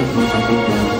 できた。